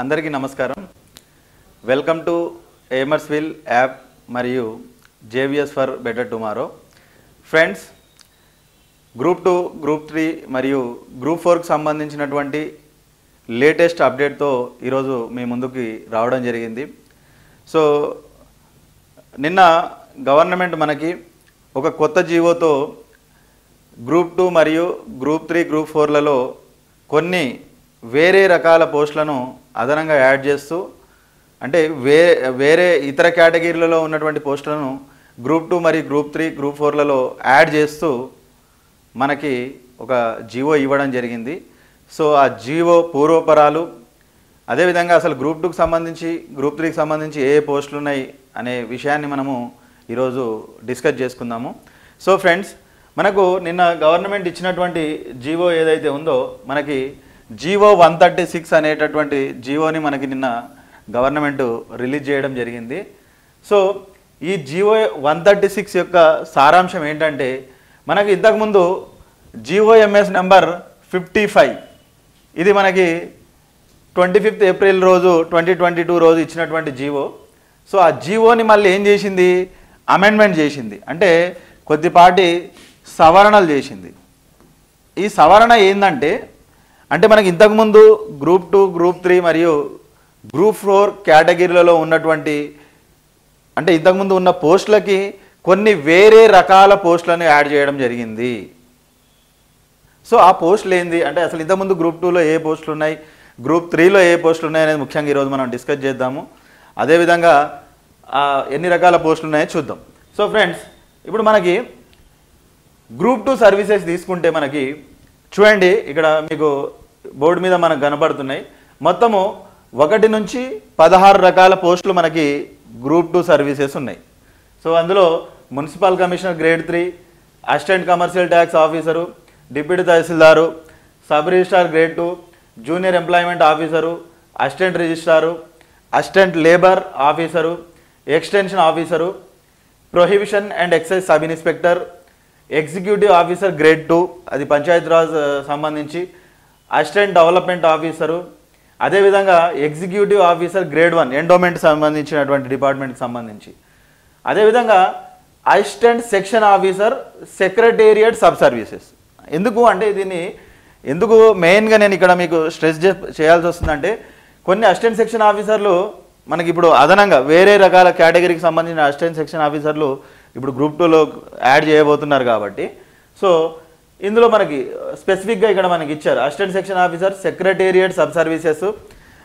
అందరికీ నమస్కారం. Welcome to ఏమర్స్విల్ యాప్ మరియు JVS for better tomorrow friends group two group three మరియు గ్రూప్ ఫోర్కి సంబంధించినటువంటి లేటెస్ట్ అప్డేట్తో ఈరోజు మీ ముందుకి రావడం జరిగింది. సో నిన్న గవర్నమెంట్ మనకి ఒక కొత్త జీవోతో గ్రూప్ టూ మరియు గ్రూప్ త్రీ గ్రూప్ ఫోర్లలో కొన్ని వేరే రకాల పోస్టులను అదనంగా యాడ్ చేస్తూ అంటే వే వేరే ఇతర కేటగిరీలలో ఉన్నటువంటి పోస్టులను గ్రూప్ టూ మరియు గ్రూప్ త్రీ గ్రూప్ ఫోర్లలో యాడ్ చేస్తూ మనకి ఒక జీవో ఇవ్వడం జరిగింది. సో ఆ జీవో పూర్వపరాలు అదేవిధంగా అసలు గ్రూప్ టూకి సంబంధించి గ్రూప్ త్రీకి సంబంధించి ఏ పోస్టులు ఉన్నాయి అనే విషయాన్ని మనము ఈరోజు డిస్కస్ చేసుకుందాము. సో ఫ్రెండ్స్ మనకు నిన్న గవర్నమెంట్ ఇచ్చినటువంటి జీవో ఏదైతే ఉందో మనకి జీవో వన్ థర్టీ సిక్స్ అనేటటువంటి జీవోని మనకి నిన్న గవర్నమెంట్ రిలీజ్ చేయడం జరిగింది. సో ఈ జీవో వన్ థర్టీ సిక్స్ యొక్క సారాంశం ఏంటంటే మనకి ఇంతకుముందు జీఓఎంఎస్ నెంబర్ ఫిఫ్టీ ఫైవ్ ఇది మనకి ట్వంటీ ఫిఫ్త్ ఏప్రిల్ రోజు ట్వంటీ ట్వంటీ టూ రోజు ఇచ్చినటువంటి జీవో సో ఆ జీవోని మళ్ళీ ఏం చేసింది? అమెండ్మెంట్ చేసింది. అంటే కొద్దిపాటి సవరణలు చేసింది. ఈ సవరణ ఏంటంటే అంటే మనకి ఇంతకుముందు గ్రూప్ టూ గ్రూప్ త్రీ మరియు గ్రూప్ ఫోర్ కేటగిరీలలో ఉన్నటువంటి అంటే ఇంతకుముందు ఉన్న పోస్టులకి కొన్ని వేరే రకాల పోస్టులను యాడ్ చేయడం జరిగింది. సో ఆ పోస్టులు ఏంది? అంటే అసలు ఇంతకుముందు గ్రూప్ టూలో ఏ పోస్టులు ఉన్నాయి? గ్రూప్ త్రీలో ఏ పోస్టులు ఉన్నాయి అనేది ముఖ్యంగా ఈరోజు మనం డిస్కస్ చేద్దాము. అదేవిధంగా ఎన్ని రకాల పోస్టులు ఉన్నాయో చూద్దాం. సో ఫ్రెండ్స్ ఇప్పుడు మనకి గ్రూప్ టూ సర్వీసెస్ తీసుకుంటే మనకి చూడండి ఇక్కడ మీకు బోర్డు మీద మనకు కనబడుతున్నాయి. మొత్తము ఒకటి నుంచి పదహారు రకాల పోస్టులు మనకి గ్రూప్ టూ సర్వీసెస్ ఉన్నాయి. సో అందులో municipal commissioner grade three assistant commercial tax officer deputy tahsildar sub registrar grade two junior employment officer assistant registrar assistant labour officer extension officer prohibition and excise sub inspector executive officer grade two అది పంచాయతీరాజ్ సంబంధించి assistant development officer అదేవిధంగా executive officer grade one endowment సంబంధించినటువంటి డిపార్ట్మెంట్కి సంబంధించి. అదేవిధంగా assistant section officer secretariat sub services. ఎందుకు అంటే దీన్ని ఎందుకు మెయిన్గా నేను ఇక్కడ మీకు స్ట్రెస్ చేయాల్సి వస్తుందంటే కొన్ని అసిస్టెంట్ సెక్షన్ ఆఫీసర్లు మనకి ఇప్పుడు అదనంగా వేరే రకాల కేటగిరీకి సంబంధించిన అసిస్టెంట్ సెక్షన్ ఆఫీసర్లు ఇప్పుడు గ్రూప్ టూలో యాడ్ చేయబోతున్నారు కాబట్టి. సో ఇందులో మనకి uh, స్పెసిఫిక్గా ఇక్కడ మనకి ఇచ్చారు. Assistant section officer secretariat sub services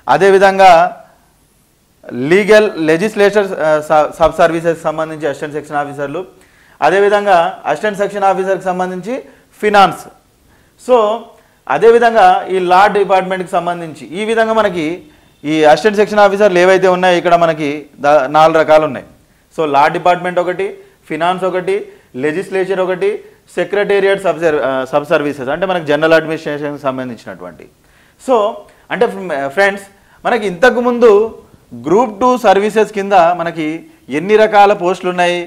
అదేవిధంగా లీగల్ లెజిస్లేచర్ సబ్ సర్వీసెస్ సంబంధించి అసిస్టెంట్ సెక్షన్ ఆఫీసర్లు అదేవిధంగా అసిస్టెంట్ సెక్షన్ ఆఫీసర్కి సంబంధించి ఫినాన్స్ సో అదేవిధంగా ఈ లా డిపార్ట్మెంట్కి సంబంధించి ఈ విధంగా మనకి ఈ అసిస్టెంట్ సెక్షన్ ఆఫీసర్లు ఏవైతే ఉన్నాయో ఇక్కడ మనకి నాలుగు రకాలు ఉన్నాయి. సో లా డిపార్ట్మెంట్ ఒకటి ఫినాన్స్ ఒకటి లెజిస్లేచర్ ఒకటి సెక్రటేరియట్ సబ్ సబ్ సర్వీసెస్ అంటే మనకు జనరల్ అడ్మినిస్ట్రేషన్కి సంబంధించినటువంటి. సో అంటే ఫ్రెండ్స్ మనకి ఇంతకుముందు గ్రూప్ టూ సర్వీసెస్ కింద మనకి ఎన్ని రకాల పోస్టులు ఉన్నాయి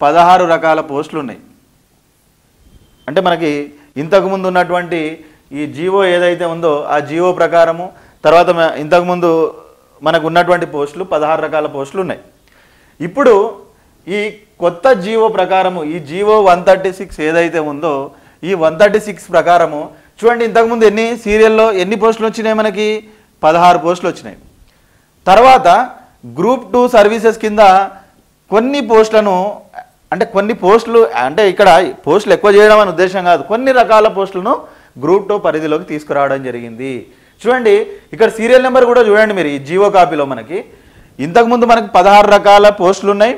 పదహారు రకాల పోస్టులు ఉన్నాయి అంటే మనకి ఇంతకుముందు ఉన్నటువంటి ఈ జీవో ఏదైతే ఉందో ఆ జీవో ప్రకారము తర్వాత ఇంతకుముందు మనకు ఉన్నటువంటి పోస్టులు పదహారు రకాల పోస్టులు ఉన్నాయి ఇప్పుడు ఈ కొత్త జీవో ప్రకారము ఈ జీవో వన్ థర్టీ సిక్స్ ఏదైతే ఉందో ఈ వన్ థర్టీ సిక్స్ ప్రకారము చూడండి ఇంతకుముందు ఎన్ని సీరియల్లో ఎన్ని పోస్టులు వచ్చినాయి మనకి? పదహారు పోస్టులు వచ్చినాయి. తర్వాత గ్రూప్ టూ సర్వీసెస్ కింద కొన్ని పోస్టులను అంటే కొన్ని పోస్టులు అంటే ఇక్కడ పోస్టులు ఎక్కువ చేయడం అనే ఉద్దేశం కాదు కొన్ని రకాల పోస్టులను గ్రూప్ టూ పరిధిలోకి తీసుకురావడం జరిగింది. చూడండి ఇక్కడ సీరియల్ నెంబర్ కూడా చూడండి మీరు ఈ జియో కాపీలో మనకి. ఇంతకుముందు మనకి పదహారు రకాల పోస్టులు ఉన్నాయి.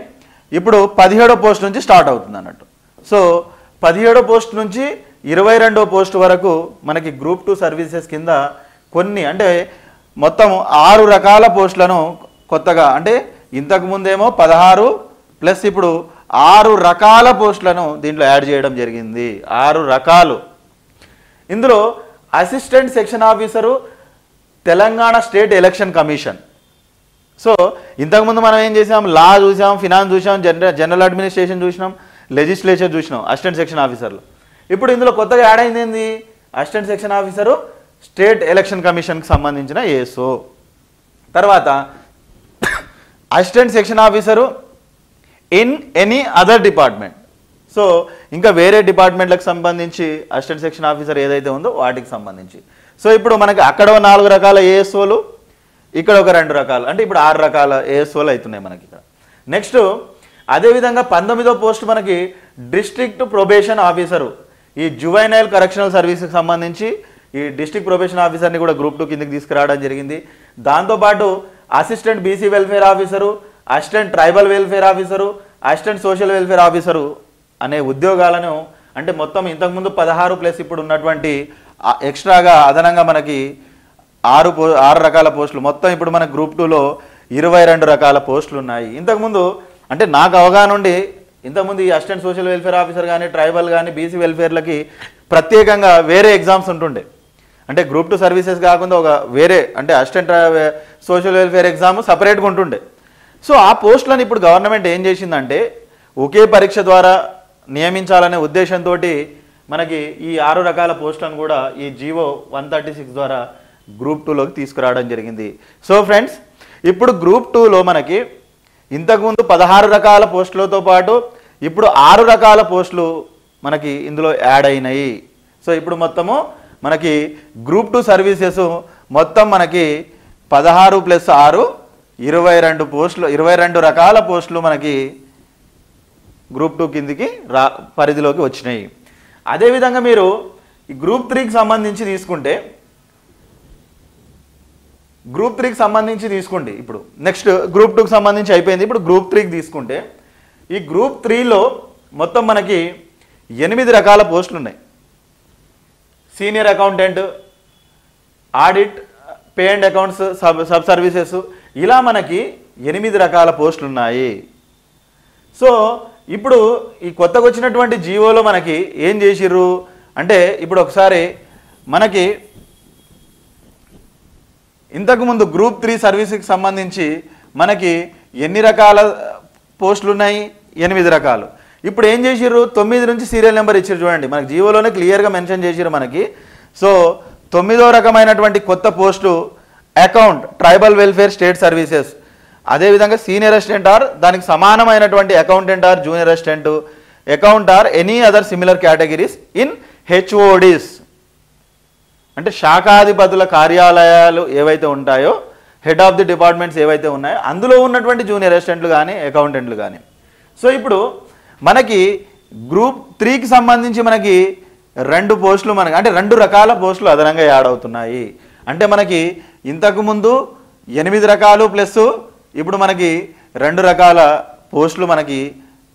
ఇప్పుడు పదిహేడో పోస్ట్ నుంచి స్టార్ట్ అవుతుంది అన్నట్టు. సో పదిహేడో పోస్ట్ నుంచి ఇరవై రెండో పోస్ట్ వరకు మనకి గ్రూప్ టూ సర్వీసెస్ కింద కొన్ని అంటే మొత్తం ఆరు రకాల పోస్టులను కొత్తగా అంటే ఇంతకుముందేమో పదహారు ప్లస్ ఇప్పుడు ఆరు రకాల పోస్టులను దీంట్లో యాడ్ చేయడం జరిగింది. ఆరు రకాలు. ఇందులో assistant section officer Telangana state election commission. So ఇంతకుముందు మనం ఏం చేసాం? లా చూసాం ఫినాన్స్ చూసాం జనరల్ జనరల్ అడ్మినిస్ట్రేషన్ చూసినాం లెజిస్లేచర్ చూసినాం అసిస్టెంట్ సెక్షన్ ఆఫీసర్లు. ఇప్పుడు ఇందులో కొత్తగా యాడ్ అయింది ఏంది? Assistant section officer state election కమిషన్కి సంబంధించిన ఏసో తర్వాత assistant section officer in any other department. So ఇంకా వేరే డిపార్ట్మెంట్లకు సంబంధించి అసిస్టెంట్ సెక్షన్ ఆఫీసర్ ఏదైతే ఉందో వాటికి సంబంధించి. సో ఇప్పుడు మనకి అక్కడ నాలుగు రకాల ఏఎస్ఓలు ఇక్కడ ఒక రెండు రకాలు. అంటే ఇప్పుడు ఆరు రకాల ఏఎస్ఓలు అవుతున్నాయి మనకి ఇక్కడ. నెక్స్ట్ అదేవిధంగా పంతొమ్మిదో పోస్ట్ మనకి డిస్ట్రిక్ట్ ప్రొబేషన్ ఆఫీసరు ఈ జువైనైల్ కరెక్షనల్ సర్వీస్కి సంబంధించి ఈ డిస్ట్రిక్ట్ ప్రొబేషన్ ఆఫీసర్ని కూడా గ్రూప్ టూ కిందకి తీసుకురావడం జరిగింది. దాంతోపాటు assistant BC welfare officer assistant tribal welfare officer assistant social welfare officer అనే ఉద్యోగాలను అంటే మొత్తం ఇంతకుముందు పదహారు ప్లస్ ఇప్పుడు ఉన్నటువంటి ఎక్స్ట్రాగా అదనంగా మనకి ఆరు పో ఆరు రకాల పోస్టులు. మొత్తం ఇప్పుడు మన గ్రూప్ టూలో ఇరవై రెండు రకాల పోస్టులు ఉన్నాయి. ఇంతకుముందు అంటే నాకు అవగాహన ఉండి ఇంతకుముందు ఈ అసిస్టెంట్ సోషల్ వెల్ఫేర్ ఆఫీసర్ కానీ ట్రైబల్ కానీ బీసీ వెల్ఫేర్లకి ప్రత్యేకంగా వేరే ఎగ్జామ్స్ ఉంటుండే. అంటే గ్రూప్ టూ సర్వీసెస్ కాకుండా ఒక వేరే అంటే అసిస్టెంట్ సోషల్ వెల్ఫేర్ ఎగ్జామ్ సపరేట్గా ఉంటుండే. సో ఆ పోస్టులను ఇప్పుడు గవర్నమెంట్ ఏం చేసిందంటే ఒకే పరీక్ష ద్వారా నియమించాలనే ఉద్దేశంతో మనకి ఈ ఆరు రకాల పోస్టులను కూడా ఈ జీవో వన్ థర్టీ సిక్స్ ద్వారా గ్రూప్ టూలోకి తీసుకురావడం జరిగింది. సో ఫ్రెండ్స్ ఇప్పుడు గ్రూప్ టూలో మనకి ఇంతకుముందు పదహారు రకాల పోస్టులతో పాటు ఇప్పుడు ఆరు రకాల పోస్టులు మనకి ఇందులో యాడ్ అయినాయి. సో ఇప్పుడు మొత్తము మనకి గ్రూప్ టూ సర్వీసెస్ మొత్తం మనకి పదహారు ప్లస్ ఆరు ఇరవై రెండు పోస్టులు ఇరవై రెండు రకాల పోస్టులు మనకి గ్రూప్ టూ కిందికి రా పరిధిలోకి వచ్చినాయి. అదేవిధంగా మీరు ఈ గ్రూప్ త్రీకి సంబంధించి తీసుకుంటే గ్రూప్ త్రీకి సంబంధించి తీసుకోండి. ఇప్పుడు నెక్స్ట్ గ్రూప్ టూకి సంబంధించి అయిపోయింది. ఇప్పుడు గ్రూప్ త్రీకి తీసుకుంటే ఈ గ్రూప్ త్రీలో మొత్తం మనకి ఎనిమిది రకాల పోస్టులు ఉన్నాయి. Senior accountant audit pay and accounts sub sub services ఇలా మనకి ఎనిమిది రకాల పోస్టులు ఉన్నాయి. సో ఇప్పుడు ఈ కొత్తగా వచ్చినటువంటి జీవోలో మనకి ఏం చేసిర్రు? అంటే ఇప్పుడు ఒకసారి మనకి ఇంతకుముందు గ్రూప్ త్రీ సర్వీస్కి సంబంధించి మనకి ఎన్ని రకాల పోస్టులు ఉన్నాయి ఎనిమిది రకాలు. ఇప్పుడు ఏం చేసిర్రు? తొమ్మిది నుంచి సీరియల్ నెంబర్ ఇచ్చారు చూడండి. మనకి జీవోలోనే క్లియర్గా మెన్షన్ చేసిర్రు మనకి. సో తొమ్మిదో రకమైనటువంటి కొత్త post account tribal welfare state services. అదేవిధంగా సీనియర్ అసిస్టెంట్ ఆర్ దానికి సమానమైనటువంటి accountant or junior assistant account or any other similar categories in HODs. అంటే శాఖాధిపతుల కార్యాలయాలు ఏవైతే ఉంటాయో హెడ్ ఆఫ్ ది డిపార్ట్మెంట్స్ ఏవైతే ఉన్నాయో అందులో ఉన్నటువంటి జూనియర్ అసిస్టెంట్లు కానీ అకౌంటెంట్లు కానీ సో ఇప్పుడు మనకి గ్రూప్ త్రీకి సంబంధించి మనకి రెండు పోస్టులు మనకి అంటే రెండు రకాల పోస్టులు అదనంగా యాడ్ అవుతున్నాయి. అంటే మనకి ఇంతకుముందు ఎనిమిది రకాలు ప్లస్ ఇప్పుడు మనకి రెండు రకాల పోస్టులు మనకి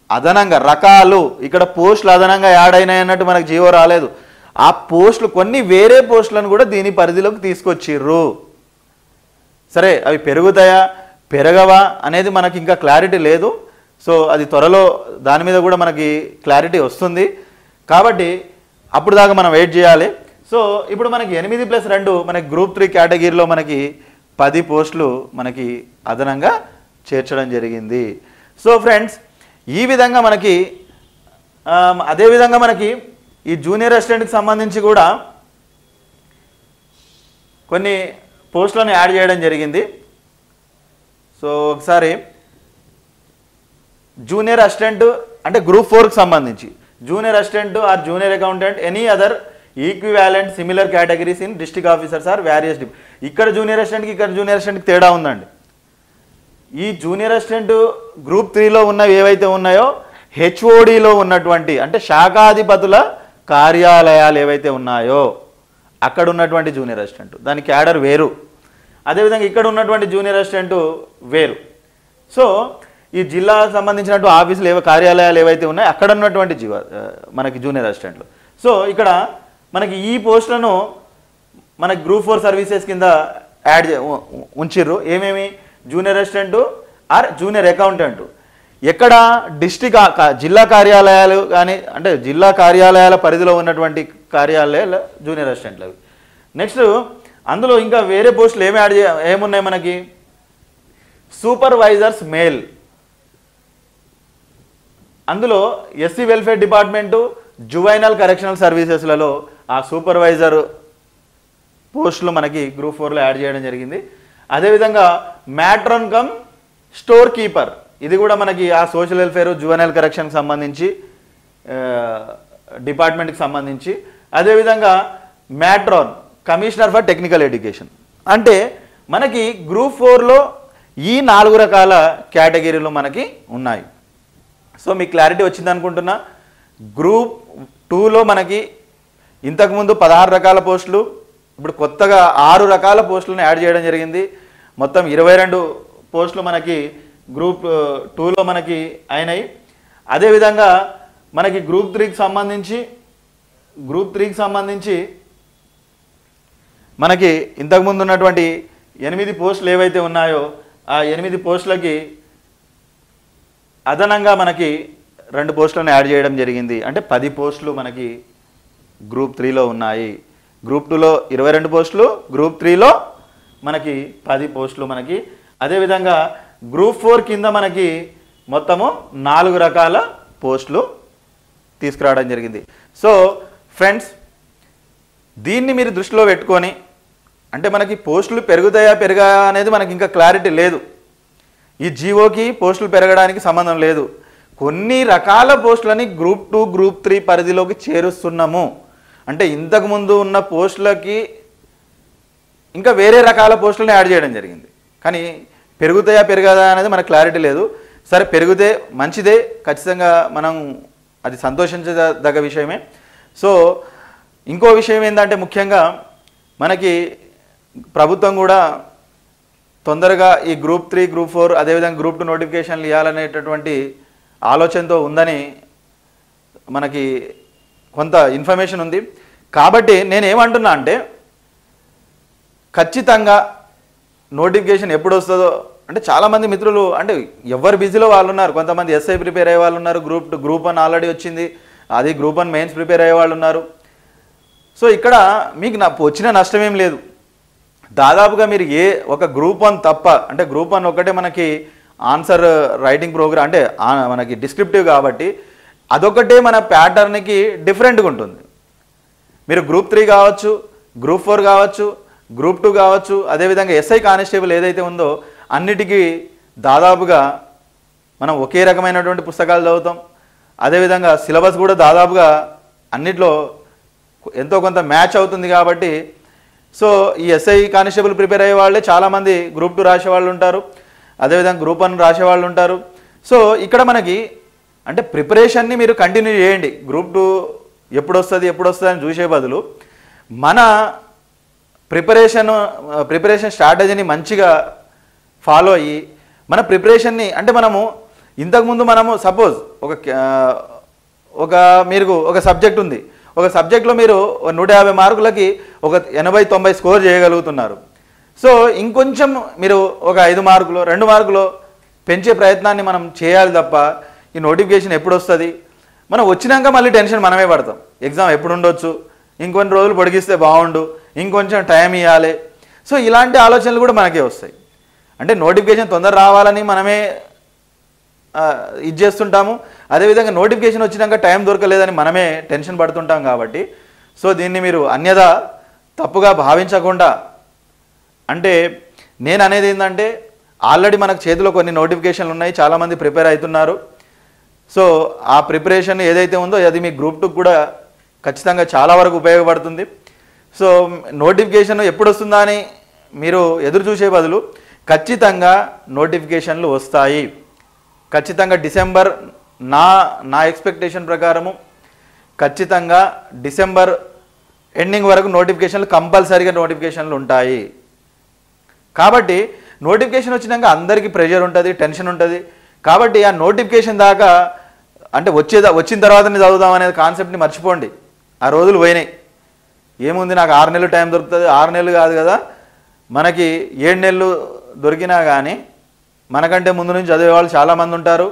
అదనంగా రకాలు ఇక్కడ పోస్టులు అదనంగా యాడ్ అయినాయి అన్నట్టు మనకి జీవో రాలేదు. ఆ పోస్టులు కొన్ని వేరే పోస్టులను కూడా దీని పరిధిలోకి తీసుకొచ్చిర్రు. సరే అవి పెరుగుతాయా పెరగవా అనేది మనకి ఇంకా క్లారిటీ లేదు. సో అది త్వరలో దాని మీద కూడా మనకి క్లారిటీ వస్తుంది. కాబట్టి అప్పుడు దాకా మనం వెయిట్ చేయాలి. సో ఇప్పుడు మనకి ఎనిమిది ప్లస్ రెండు మనకి గ్రూప్ త్రీ కేటగిరీలో మనకి పది పోస్టులు మనకి అదనంగా చేర్చడం జరిగింది. సో ఫ్రెండ్స్ ఈ విధంగా మనకి అదేవిధంగా మనకి ఈ జూనియర్ అసిస్టెంట్కి సంబంధించి కూడా కొన్ని పోస్టులను యాడ్ చేయడం జరిగింది. సో ఒకసారి జూనియర్ అసిస్టెంట్ అంటే గ్రూప్ ఫోర్కి సంబంధించి junior assistant or junior accountant any other equivalent similar categories in district officers or various dip ఇక్కడ జూనియర్ అసిస్టెంట్కి ఇక్కడ జూనియర్ అసిస్టెంట్కి తేడా ఉందండి. ఈ జూనియర్ అసిస్టెంట్ గ్రూప్ త్రీలో ఉన్నవి ఏవైతే ఉన్నాయో హెచ్ఓడిలో ఉన్నటువంటి అంటే శాఖాధిపతుల కార్యాలయాలు ఏవైతే ఉన్నాయో అక్కడ ఉన్నటువంటి జూనియర్ అసిస్టెంట్ దాని క్యాడర్ వేరు. అదేవిధంగా ఇక్కడ ఉన్నటువంటి జూనియర్ అసిస్టెంట్ వేరు. సో ఈ జిల్లా సంబంధించినట్టు ఆఫీసులు ఏవో కార్యాలయాలు ఏవైతే ఉన్నాయో అక్కడ ఉన్నటువంటి జీవ మనకి జూనియర్ అసిస్టెంట్లు సో ఇక్కడ మనకి ఈ పోస్టులను మనకి గ్రూప్ ఫోర్ సర్వీసెస్ కింద యాడ్ ఉంచిర్రు. ఏమేమి? Junior assistant or junior accountant ఎక్కడ డిస్టిక్ జిల్లా కార్యాలయాలు కానీ అంటే జిల్లా కార్యాలయాల పరిధిలో ఉన్నటువంటి కార్యాలయాలు జూనియర్ అసిస్టెంట్లు అవి. నెక్స్ట్ అందులో ఇంకా వేరే పోస్టులు ఏమి యాడ్ ఏమున్నాయి మనకి? Supervisors male. అందులో SC welfare department juvenile correctional సర్వీసెస్లలో ఆ సూపర్వైజర్ పోస్టులు మనకి గ్రూప్ ఫోర్లో యాడ్ చేయడం జరిగింది. అదేవిధంగా మ్యాట్రన్ కమ్ స్టోర్ కీపర్. ఇది కూడా మనకి ఆ సోషల్ వెల్ఫేర్ జువెనల్ కరెక్షన్కి సంబంధించి డిపార్ట్మెంట్కి సంబంధించి. అదేవిధంగా matron commissioner for technical education అంటే మనకి గ్రూప్ ఫోర్లో ఈ నాలుగు రకాల కేటగిరీలు మనకి ఉన్నాయి. సో మీకు క్లారిటీ వచ్చింది అనుకుంటున్నా. గ్రూప్ టూలో మనకి ఇంతకుముందు పదహారు రకాల పోస్టులు ఇప్పుడు కొత్తగా ఆరు రకాల పోస్టులను యాడ్ చేయడం జరిగింది. మొత్తం ఇరవై రెండు పోస్టులు మనకి గ్రూప్ టూలో మనకి అయినాయి. అదేవిధంగా మనకి గ్రూప్ త్రీకి సంబంధించి గ్రూప్ త్రీకి సంబంధించి మనకి ఇంతకుముందు ఉన్నటువంటి ఎనిమిది పోస్టులు ఏవైతే ఉన్నాయో ఆ ఎనిమిది పోస్టులకి అదనంగా మనకి రెండు పోస్టులను యాడ్ చేయడం జరిగింది. అంటే పది పోస్టులు మనకి గ్రూప్ త్రీలో ఉన్నాయి. గ్రూప్ టూలో ఇరవై రెండు పోస్టులు గ్రూప్ త్రీలో మనకి పది పోస్టులు మనకి. అదేవిధంగా గ్రూప్ ఫోర్ కింద మనకి మొత్తము నాలుగు రకాల పోస్టులు తీసుకురావడం జరిగింది. సో ఫ్రెండ్స్ దీన్ని మీరు దృష్టిలో పెట్టుకొని అంటే మనకి పోస్టులు పెరుగుతాయా పెరగా అనేది మనకి ఇంకా క్లారిటీ లేదు. ఈ జీవోకి పోస్టులు పెరగడానికి సంబంధం లేదు. కొన్ని రకాల పోస్టులని గ్రూప్ టూ గ్రూప్ త్రీ పరిధిలోకి చేరుస్తున్నాము. అంటే ఇంతకుముందు ఉన్న పోస్టులకి ఇంకా వేరే రకాల పోస్టులను యాడ్ చేయడం జరిగింది. కానీ పెరుగుతాయా పెరగదా అనేది మనకు క్లారిటీ లేదు. సరే పెరిగితే మంచిదే ఖచ్చితంగా మనం అది సంతోషించదగ్గ విషయమే. సో ఇంకో విషయం ఏంటంటే ముఖ్యంగా మనకి ప్రభుత్వం కూడా తొందరగా ఈ గ్రూప్ త్రీ గ్రూప్ ఫోర్ అదేవిధంగా గ్రూప్ టూ నోటిఫికేషన్లు ఇవ్వాలనేటటువంటి ఆలోచనతో ఉందని మనకి కొంత ఇన్ఫర్మేషన్ ఉంది. కాబట్టి నేను ఏమంటున్నా అంటే ఖచ్చితంగా నోటిఫికేషన్ ఎప్పుడు వస్తుందో అంటే చాలామంది మిత్రులు అంటే ఎవరు బిజీలో వాళ్ళు ఉన్నారు కొంతమంది ఎస్ఐ ప్రిపేర్ అయ్యే వాళ్ళు ఉన్నారు గ్రూప్ గ్రూప్ వన్ ఆల్రెడీ వచ్చింది. అది గ్రూప్ వన్ మెయిన్స్ ప్రిపేర్ అయ్యే వాళ్ళు ఉన్నారు సో ఇక్కడ మీకు నా వచ్చిన నష్టం ఏం లేదు. దాదాపుగా మీరు ఏ ఒక గ్రూప్ వన్ తప్ప అంటే గ్రూప్ వన్ ఒకటే మనకి ఆన్సర్ రైటింగ్ ప్రోగ్రామ్ అంటే మనకి డిస్క్రిప్టివ్ కాబట్టి అదొకటే మన ప్యాటర్న్కి డిఫరెంట్గా ఉంటుంది. మీరు గ్రూప్ త్రీ కావచ్చు గ్రూప్ ఫోర్ కావచ్చు గ్రూప్ టూ కావచ్చు అదేవిధంగా ఎస్ఐ కానిస్టేబుల్ ఏదైతే ఉందో అన్నిటికీ దాదాపుగా మనం ఒకే రకమైనటువంటి పుస్తకాలు చదువుతాం. అదేవిధంగా సిలబస్ కూడా దాదాపుగా అన్నిట్లో ఎంతో కొంత మ్యాచ్ అవుతుంది కాబట్టి సో ఈ ఎస్ఐ కానిస్టేబుల్ ప్రిపేర్ అయ్యే వాళ్ళే చాలామంది గ్రూప్ టూ రాసే వాళ్ళు ఉంటారు. అదేవిధంగా గ్రూప్ వన్ రాసే వాళ్ళు ఉంటారు. సో ఇక్కడ మనకి అంటే ప్రిపరేషన్ని మీరు కంటిన్యూ చేయండి. గ్రూప్ టూ ఎప్పుడు వస్తుంది ఎప్పుడు వస్తుంది అని చూసే బదులు మన ప్రిపరేషన్ ప్రిపరేషన్ స్ట్రాటజీని మంచిగా ఫాలో అయ్యి మన ప్రిపరేషన్ని అంటే మనము ఇంతకుముందు మనము సపోజ్ ఒక ఒక మీరు ఒక సబ్జెక్ట్ ఉంది. ఒక సబ్జెక్ట్లో మీరు నూట యాభై మార్కులకి ఒక ఎనభై తొంభై స్కోర్ చేయగలుగుతున్నారు. సో ఇంకొంచెం మీరు ఒక ఐదు మార్కులు రెండు మార్కులు పెంచే ప్రయత్నాన్ని మనం చేయాలి తప్ప ఈ నోటిఫికేషన్ ఎప్పుడు వస్తుంది? మనం వచ్చినాక మళ్ళీ టెన్షన్ మనమే పడతాం. ఎగ్జామ్ ఎప్పుడు ఉండొచ్చు? ఇంకొన్ని రోజులు పొడిగిస్తే బాగుండు. ఇంకొంచెం టైం ఇవ్వాలి సో ఇలాంటి ఆలోచనలు కూడా మనకే వస్తాయి. అంటే నోటిఫికేషన్ తొందర రావాలని మనమే ఇది చేస్తుంటాము. అదేవిధంగా నోటిఫికేషన్ వచ్చినాక టైం దొరకలేదని మనమే టెన్షన్ పడుతుంటాం కాబట్టి. సో దీన్ని మీరు అన్యదా తప్పుగా భావించకుండా అంటే నేను అనేది ఏంటంటే ఆల్రెడీ మనకు చేతిలో కొన్ని నోటిఫికేషన్లు ఉన్నాయి చాలామంది ప్రిపేర్ అవుతున్నారు. సో ఆ ప్రిపరేషన్ ఏదైతే ఉందో అది మీ గ్రూప్ టూ కూడా ఖచ్చితంగా చాలా వరకు ఉపయోగపడుతుంది. సో నోటిఫికేషన్ ఎప్పుడు వస్తుందా అని మీరు ఎదురు చూసే బదులు ఖచ్చితంగా నోటిఫికేషన్లు వస్తాయి. ఖచ్చితంగా డిసెంబర్ నా నా ఎక్స్పెక్టేషన్ ప్రకారము ఖచ్చితంగా డిసెంబర్ ఎండింగ్ వరకు నోటిఫికేషన్లు కంపల్సరీగా నోటిఫికేషన్లు ఉంటాయి. కాబట్టి నోటిఫికేషన్ వచ్చినాక అందరికీ ప్రెషర్ ఉంటుంది టెన్షన్ ఉంటుంది. కాబట్టి ఆ నోటిఫికేషన్ దాకా అంటే వచ్చే వచ్చిన తర్వాతనే చదువుదాం అనేది కాన్సెప్ట్ని మర్చిపోండి. ఆ రోజులు పోయినాయి. ఏముంది నాకు ఆరు నెలలు టైం దొరుకుతుంది? ఆరు నెలలు కాదు కదా. మనకి ఏడు నెలలు దొరికినా కానీ మనకంటే ముందు నుంచి చదివే వాళ్ళు చాలామంది ఉంటారు.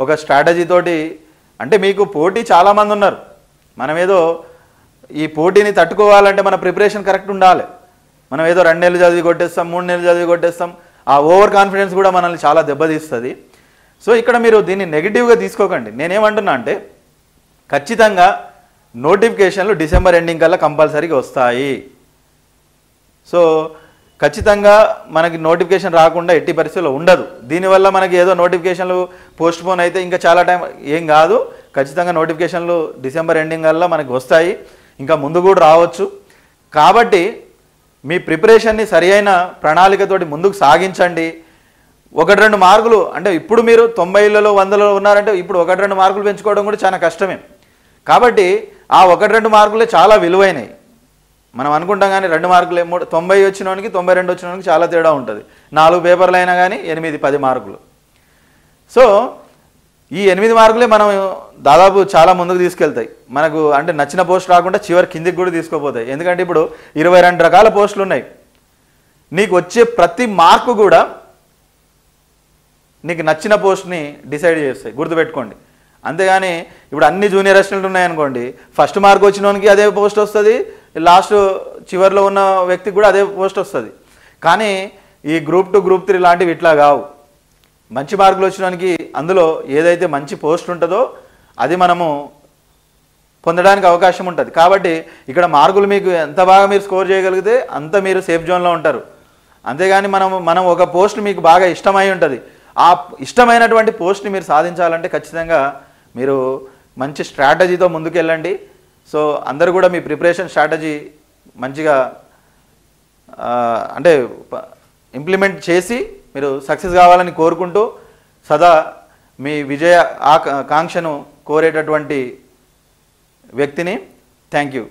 ఒక స్ట్రాటజీ తోటి అంటే మీకు పోటీ చాలామంది ఉన్నారు. మనం ఏదో ఈ పోటీని తట్టుకోవాలంటే మన ప్రిపరేషన్ కరెక్ట్ ఉండాలి. మనం ఏదో రెండు నెలలు చదివి కొట్టేస్తాం మూడు నెలలు చదివి కొట్టేస్తాం. ఆ ఓవర్ కాన్ఫిడెన్స్ కూడా మనల్ని చాలా దెబ్బతీస్తుంది. సో ఇక్కడ మీరు దీన్ని నెగిటివ్గా తీసుకోకండి. నేనేమంటున్నా అంటే ఖచ్చితంగా నోటిఫికేషన్లు డిసెంబర్ ఎండింగ్ కల్లా కంపల్సరీగా వస్తాయి. సో ఖచ్చితంగా మనకి నోటిఫికేషన్ రాకుండా ఎట్టి పరిస్థితుల్లో ఉండదు. దీనివల్ల మనకి ఏదో నోటిఫికేషన్లు పోస్ట్ పోన్ అయితే ఇంకా చాలా టైం ఏం కాదు. ఖచ్చితంగా నోటిఫికేషన్లు డిసెంబర్ ఎండింగ్ వల్ల మనకి వస్తాయి. ఇంకా ముందు కూడా రావచ్చు. కాబట్టి మీ ప్రిపరేషన్ని సరి అయిన ప్రణాళికతోటి ముందుకు సాగించండి. ఒకటి రెండు మార్కులు అంటే ఇప్పుడు మీరు తొంభైలలో వందలలో ఉన్నారంటే ఇప్పుడు ఒకటి రెండు మార్కులు పెంచుకోవడం కూడా చాలా కష్టమే. కాబట్టి ఆ ఒకటి రెండు మార్కులే చాలా విలువైనవి. మనం అనుకుంటాం కానీ రెండు మార్కులు మూడు తొంభై వచ్చినోనికి తొంభై రెండు వచ్చినోనికి చాలా తేడా ఉంటుంది. నాలుగు పేపర్లు అయినా కానీ ఎనిమిది పది మార్కులు. సో ఈ ఎనిమిది మార్కులే మనం దాదాపు చాలా ముందుకు తీసుకెళ్తాయి. మనకు అంటే నచ్చిన పోస్ట్ రాకుండా చివరి కిందికి కూడా తీసుకుపోతాయి. ఎందుకంటే ఇప్పుడు ఇరవై రెండు రకాల పోస్టులు ఉన్నాయి. నీకు వచ్చే ప్రతి మార్కు కూడా నీకు నచ్చిన పోస్ట్ని డిసైడ్ చేస్తాయి. గుర్తుపెట్టుకోండి. అంతేగాని ఇప్పుడు అన్ని జూనియర్ అసిస్టెంట్లు ఉన్నాయనుకోండి ఫస్ట్ మార్క్ వచ్చినోనికి అదే పోస్ట్ వస్తుంది లాస్ట్ చివరిలో ఉన్న వ్యక్తికి కూడా అదే పోస్ట్ వస్తుంది. కానీ ఈ గ్రూప్ టూ గ్రూప్ త్రీ లాంటివి ఇట్లా కావు. మంచి మార్కులు వచ్చినానికి అందులో ఏదైతే మంచి పోస్ట్ ఉంటుందో అది మనము పొందడానికి అవకాశం ఉంటుంది. కాబట్టి ఇక్కడ మార్కులు మీకు ఎంత బాగా మీరు స్కోర్ చేయగలిగితే అంత మీరు సేఫ్ జోన్లో ఉంటారు. అంతేగాని మనం మనం ఒక పోస్ట్ మీకు బాగా ఇష్టమై ఉంటుంది. ఆ ఇష్టమైనటువంటి పోస్ట్ని మీరు సాధించాలంటే ఖచ్చితంగా మీరు మంచి స్ట్రాటజీతో ముందుకెళ్ళండి. సో అందరు కూడా మీ ప్రిపరేషన్ స్ట్రాటజీ మంచిగా అంటే ఇంప్లిమెంట్ చేసి మీరు సక్సెస్ కావాలని కోరుకుంటూ సదా మీ విజయ ఆకాంక్షను కోరేటటువంటి వ్యక్తిని థ్యాంక్ యూ.